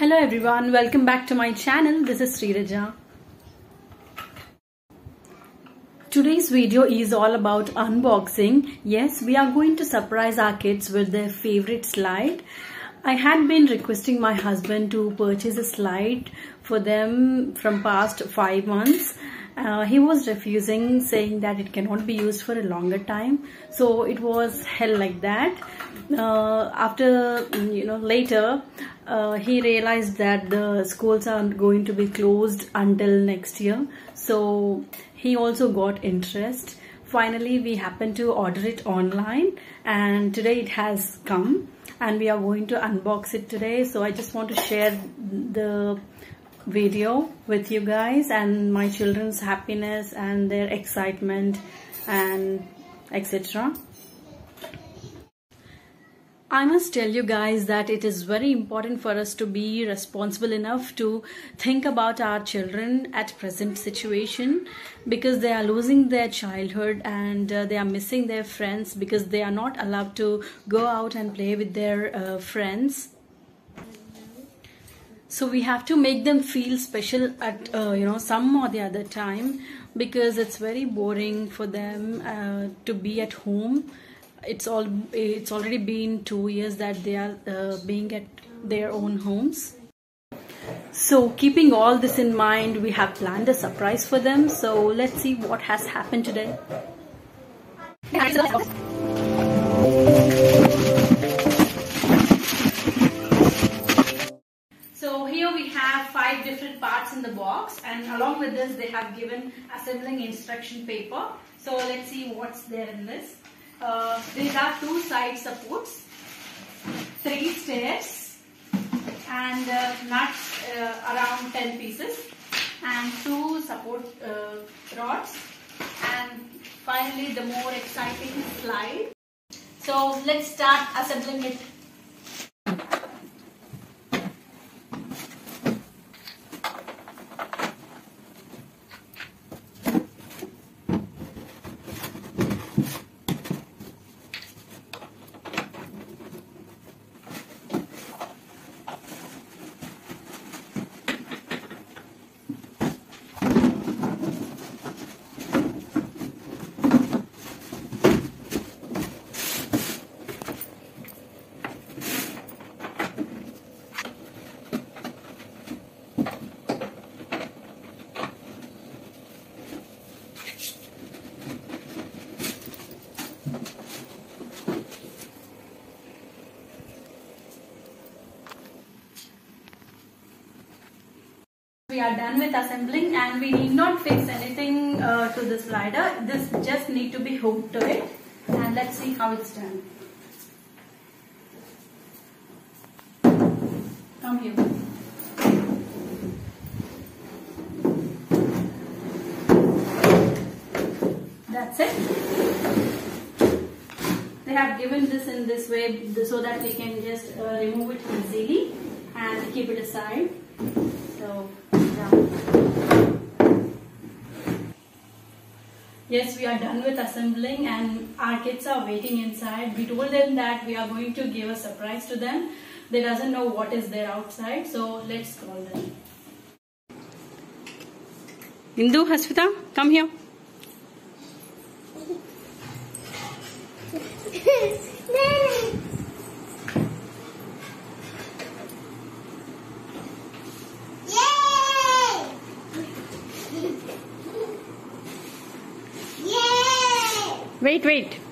Hello everyone, welcome back to my channel. This is Sriraja. Today's video is all about unboxing. Yes, we are going to surprise our kids with their favorite slide. I had been requesting my husband to purchase a slide for them from past 5 months. Uh, he was refusing saying that it cannot be used for a longer time so it was hell like that uh, after you know later uh, he realized that the schools are going to be closed until next year. So he also got interest. Finally we happened to order it online and today it has come and we are going to unbox it today. So i just want to share the video with you guys and my children's happiness and their excitement and etc I must tell you guys that it is very important for us to be responsible enough to think about our children at present situation because they are losing their childhood and uh, they are missing their friends because they are not allowed to go out and play with their uh, friends. So we have to make them feel special at uh, you know some or the other time because it's very boring for them uh, to be at home it's all it's already been two years that they are uh, being at their own homes. So keeping all this in mind we have planned a surprise for them. So let's see what has happened today. So here we have five different parts in the box and along with this they have given assembling instruction paper. So let's see what's there in this uh, these are two side supports, three stairs and uh, nuts uh, around 10 pieces and two support uh, rods and finally the more exciting slide. So let's start assembling it We are done with assembling and we need not fix anything uh, to the slider. This just need to be hooked to it and let's see how it's done. Come here. That's it. They have given this in this way so that we can just uh, remove it easily and keep it aside. So Yes, we are done with assembling and our kids are waiting inside. We told them that we are going to give a surprise to them. They doesn't know what is there outside, so let's call them. Indu, Hasvita, come here. Wait, wait.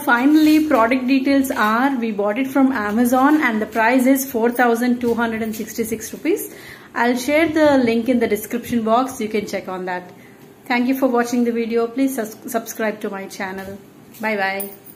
Finally product details are we bought it from Amazon and the price is 4266 rupees. I'll share the link in the description box. You can check on that. Thank you for watching the video. Please subscribe to my channel. Bye bye.